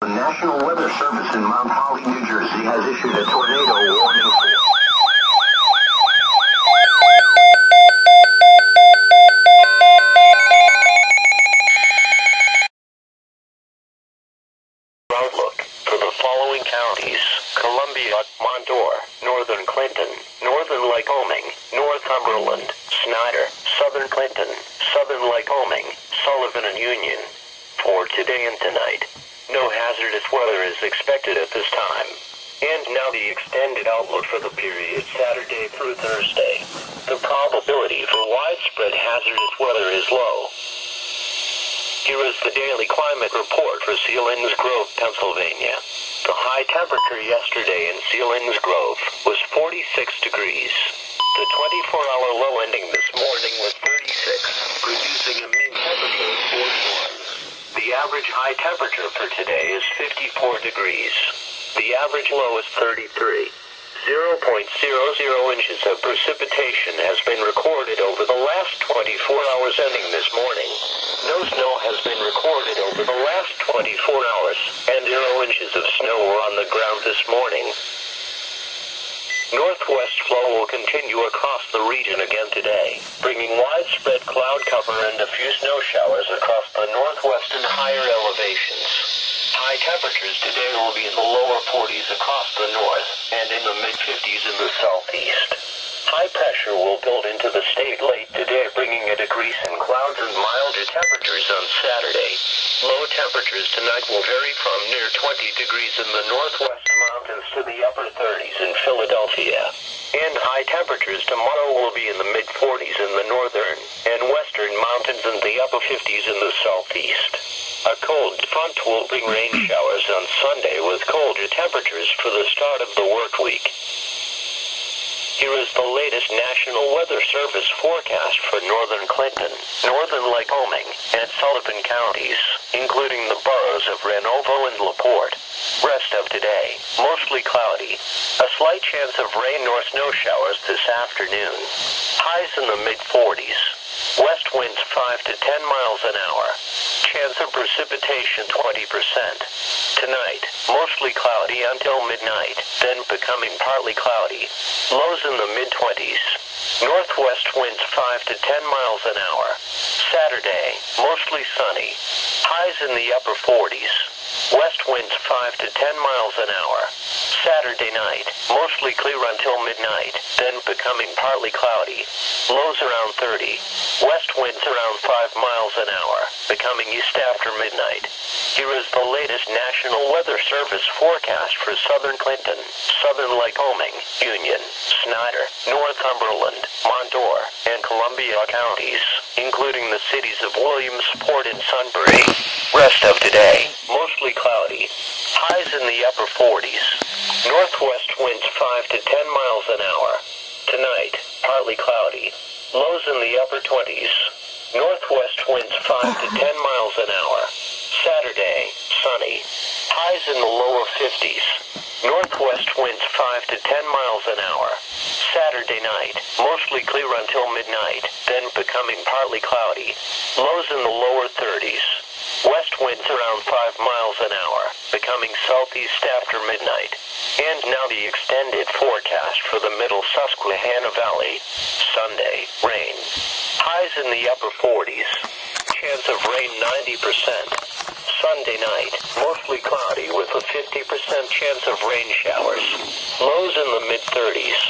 The National Weather Service in Mount Holly, New Jersey has issued a tornado warning for Outlook for the following counties Columbia, Montour, Northern Clinton, Northern Lycoming, Northumberland, Snyder, Southern Clinton, Southern Lycoming, Sullivan and Union. For today and tonight, no hazardous weather is expected at this time. And now the extended outlook for the period Saturday through Thursday. The probability for widespread hazardous weather is low. Here is the daily climate report for Selinsgrove, Pennsylvania. The high temperature yesterday in Selinsgrove was 46 degrees. The 24-hour low ending this morning was 36, producing a mid temperature of 41. The average high temperature for today is 54 degrees. The average low is 33. 0.00 inches of precipitation has been recorded over the last 24 hours ending this morning. No snow has been recorded over the last 24 hours, and 0 inches of snow were on the ground this morning. Northwest flow will continue across the region again today, bringing widespread cloud cover and a few snow showers across the northwest and higher elevations. High temperatures today will be in the lower 40s across the north and in the mid 50s in the southeast. High pressure will build into the state late today, bringing a decrease in clouds and milder temperatures on Saturday. Low temperatures tonight will vary from near 20 degrees in the northwest mountains to the upper 30s in Philadelphia. And high temperatures tomorrow will be in the mid 40s in the northern and western mountains and the upper 50s in the southeast. A cold front will bring rain showers on Sunday with colder temperatures for the start of the work week. Here is the latest National Weather Service forecast for northern Clinton, northern Lycoming, and Sullivan counties, including the boroughs of Renovo and LaPorte. Rest of today, mostly cloudy. A slight chance of rain or snow showers this afternoon. Highs in the mid 40s. West winds 5 to 10 miles an hour. Chance of precipitation 20%. Tonight, mostly cloudy until midnight, then becoming partly cloudy. Lows in the mid 20s. Northwest winds 5 to 10 miles an hour. Saturday, mostly sunny. Highs in the upper 40s. West winds 5 to 10 miles an hour. Saturday night, mostly clear until midnight, then becoming partly cloudy. Lows around 30. West winds around 5 miles an hour, becoming east after midnight. Here is the latest National Weather Service forecast for southern Clinton, southern Lycoming, Union, Snyder, Northumberland, Montour, and Columbia counties, including the cities of Williamsport and Sunbury. Rest of today, mostly cloudy. Highs in the upper 40s. Northwest winds 5 to 10 miles an hour. Tonight, partly cloudy. Lows in the upper 20s. Northwest winds 5 to 10 miles an hour. Saturday, sunny. Highs in the lower 50s. Northwest winds 5 to 10 miles an hour. Saturday night, mostly clear until midnight, then becoming partly cloudy. Lows in the lower 30s. West winds around 5 miles an hour, becoming southeast after midnight. And now the extended forecast for the middle Susquehanna Valley. Sunday, rain. Highs in the upper 40s. Chance of rain 90%. Sunday night, mostly cloudy with a 50% chance of rain showers. Lows in the mid 30s.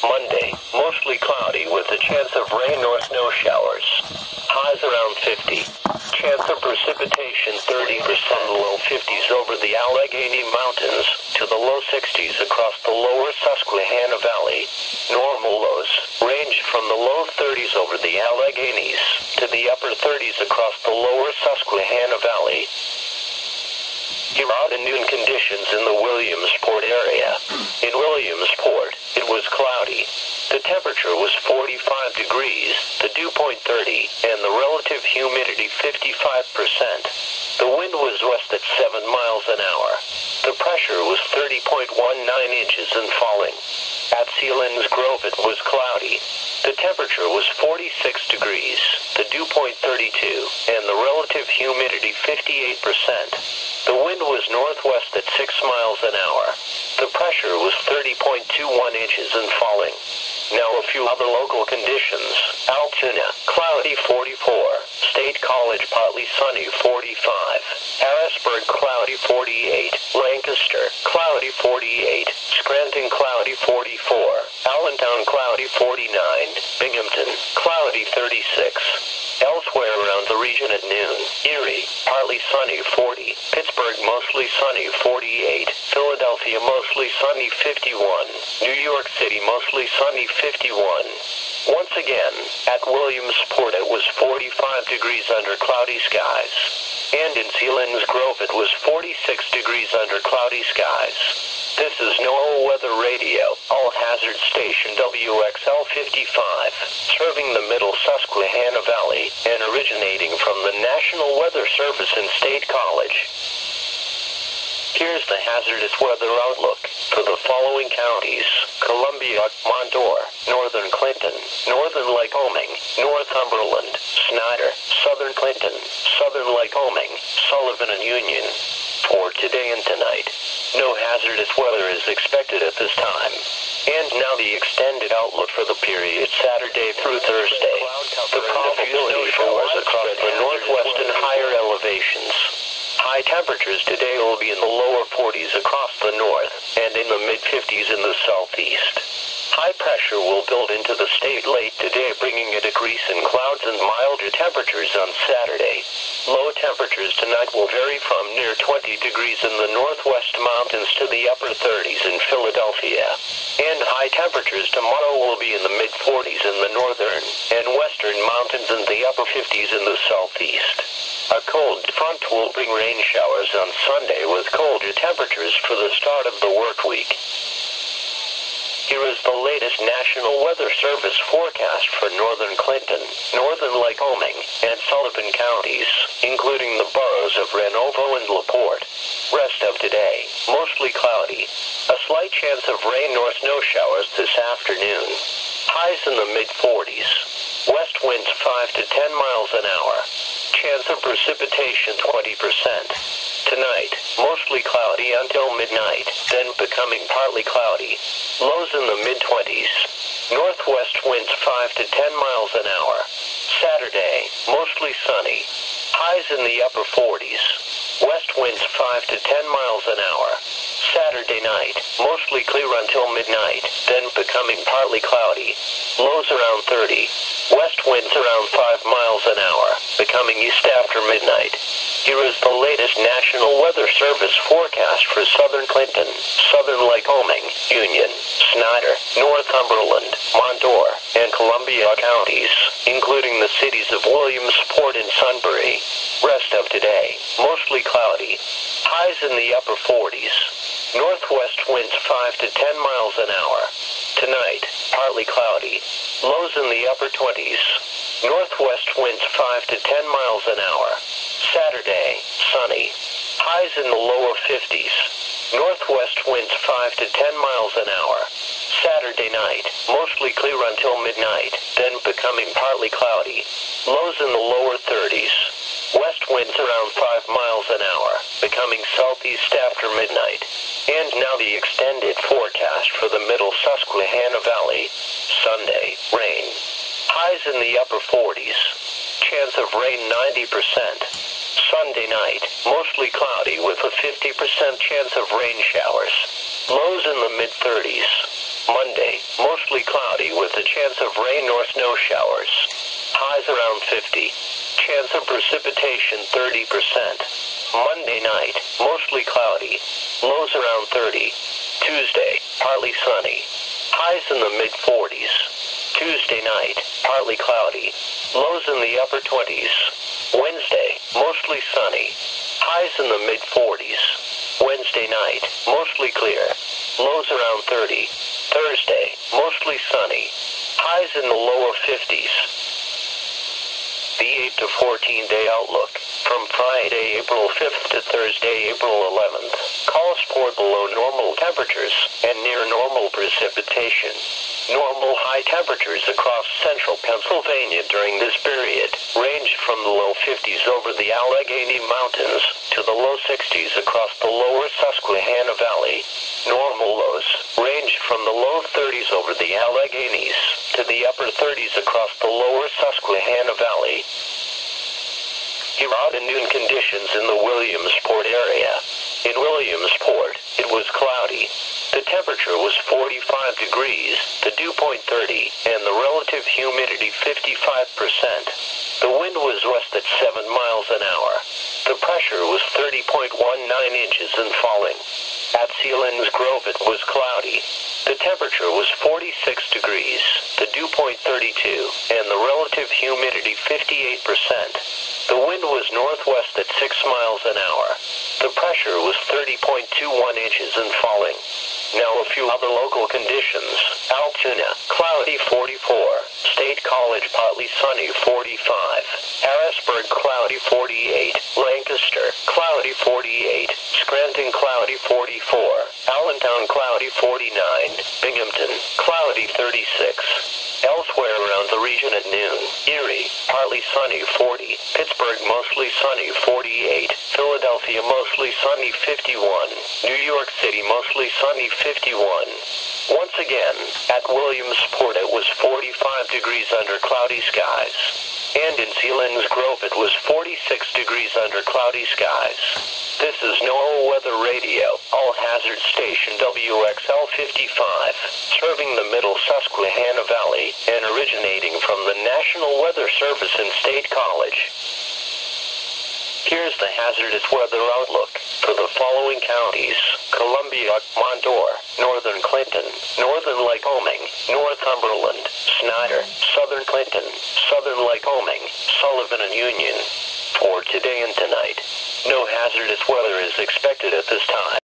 Monday, mostly cloudy with a chance of rain or snow showers. Highs around 50. Chance of precipitation 30% low 50s over the Allegheny Mountains to the low 60s across the lower Susquehanna Valley. Normal lows from the low 30s over the Alleghenies to the upper 30s across the lower Susquehanna Valley. Here are the noon conditions in the Williamsport area. In Williamsport, it was cloudy. The temperature was 45 degrees, the dew point 30, and the relative humidity 55%. The wind was west at 7 miles an hour. The pressure was 30.19 inches and falling. At Selinsgrove it was cloudy. The temperature was 46 degrees, the dew point 32, and the relative humidity 58%. The wind was northwest at 6 miles an hour. The pressure was 30.21 inches and falling. Now a few other local conditions. Altoona, cloudy 44. State College, partly sunny 45. Harrisburg, cloudy 48. Lancaster, cloudy 48. Scranton, cloudy 44. Allentown, cloudy 49. Binghamton, cloudy 36. Elsewhere around the region at noon, Erie, partly sunny 40, Pittsburgh mostly sunny 48, Philadelphia mostly sunny 51, New York City mostly sunny 51. Once again, at Williamsport it was 45 degrees under cloudy skies. And in Selinsgrove it was 46 degrees under cloudy skies. This is NOAA Weather Radio, all hazard station WXL 55, serving the middle Susquehanna Valley and originating from the National Weather Service and State College. Here's the hazardous weather outlook for the following counties Columbia, Montour, Northern Clinton, Northern Lycoming, Northumberland, Snyder, Southern Clinton, Southern Lycoming, Sullivan and Union. For today and tonight, no hazardous weather is expected at this time. And now the extended outlook for the period Saturday through Thursday. The probability for across the elevations. High temperatures today will be in the lower 40s across the north and in the mid 50s in the southeast. High pressure will build into the state late today, bringing a decrease in clouds and milder temperatures on Saturday. Low temperatures tonight will vary from near 20 degrees in the northwest mountains to the upper 30s in Philadelphia. And high temperatures tomorrow will be in the mid 40s in the northern and western mountains and the upper 50s in the southeast. A cold front will bring rain showers on Sunday with colder temperatures for the start of the work week. Here is the latest National Weather Service forecast for northern Clinton, northern Lycoming, and Sullivan counties, including the boroughs of Renovo and LaPorte. Rest of today, mostly cloudy. A slight chance of rain or snow showers this afternoon. Highs in the mid 40s. West winds 5 to 10 miles an hour chance of precipitation 20%. Tonight, mostly cloudy until midnight, then becoming partly cloudy. Lows in the mid-20s. Northwest winds 5 to 10 miles an hour. Saturday, mostly sunny. Highs in the upper 40s. West winds 5 to 10 miles an hour. Saturday night, mostly clear until midnight, then becoming partly cloudy. Lows around 30. West winds around 5 miles an hour, becoming east after midnight. Here is the latest National Weather Service forecast for southern Clinton, southern Lycoming, Union, Snyder, Northumberland, Montour, and Columbia counties, including the cities of Williamsport and Sunbury. Rest of today, mostly cloudy. Highs in the upper 40s. Northwest winds 5 to 10 miles an hour. Tonight, partly cloudy. Lows in the upper 20s. Northwest winds 5 to 10 miles an hour. Saturday, sunny. Highs in the lower 50s. Northwest winds 5 to 10 miles an hour. Saturday night, mostly clear until midnight, then becoming partly cloudy. Lows in the lower 30s. West winds around 5 miles an hour, becoming southeast after midnight. And now the extended forecast for the middle Susquehanna Valley. Sunday, rain. Highs in the upper 40s. Chance of rain 90%. Sunday night, mostly cloudy with a 50% chance of rain showers. Lows in the mid 30s. Monday, mostly cloudy with a chance of rain or snow showers. Highs around 50 chance of precipitation 30%. Monday night, mostly cloudy. Lows around 30. Tuesday, partly sunny. Highs in the mid 40s. Tuesday night, partly cloudy. Lows in the upper 20s. Wednesday, mostly sunny. Highs in the mid 40s. Wednesday night, mostly clear. Lows around 30. Thursday, mostly sunny. Highs in the lower 50s the 8 to 14 day outlook from Friday, April 5th to Thursday, April 11th. Calls for below normal temperatures and near normal precipitation. Normal high temperatures across central Pennsylvania during this period ranged from the low 50s over the Allegheny Mountains to the low 60s across the lower Susquehanna Valley. Normal lows ranged from the low 30s over the Alleghenies to the upper 30s across the lower Susquehanna Valley. Are the noon conditions in the Williamsport area. In Williamsport, it was cloudy. The temperature was 45 degrees, the dew point 30, and the relative humidity 55%. The wind was west at 7 miles an hour. The pressure was 30.19 inches and falling. At Grove it was cloudy. The temperature was 46 degrees, the dew point 32, and the relative humidity 58%. The wind was northwest at 6 miles an hour. The pressure was 30.21 inches and falling. Now a few other local conditions. Altoona, cloudy 44. State College, partly sunny 45. Harrisburg, cloudy 48. Lancaster, cloudy 48. Scranton, cloudy 44. Allentown, cloudy 49. Binghamton, cloudy 36. Elsewhere around the region at noon, Erie, partly sunny 40, Pittsburgh mostly sunny 48, Philadelphia mostly sunny 51, New York City mostly sunny 51. Once again, at Williamsport it was 45 degrees under cloudy skies. And in Selinsgrove it was 46 degrees under cloudy skies. This is NOAA Weather Radio, all hazard station WXL 55, serving the middle Susquehanna Valley and originating from the National Weather Service and State College. Here's the hazardous weather outlook for the following counties Columbia, Montour, Northern Clinton, Northern Lycoming, Northumberland, Snyder, Southern Clinton, Southern Lycoming, Sullivan and Union. For today and tonight, no hazardous weather is expected at this time.